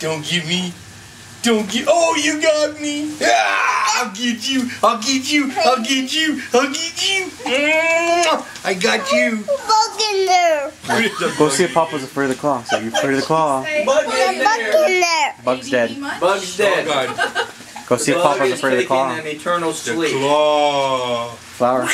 Don't get me. Don't get. Oh, you got me. Ah, I'll get you. I'll get you. I'll get you. I'll get you. Mm, I got you. Bug in there. Go see if Papa's afraid of the claw. So you're afraid of the claw. Bug in there. Bug's dead. Bug's dead. Oh, God. Go see if Papa's afraid of the claw. an eternal The claw. Flower.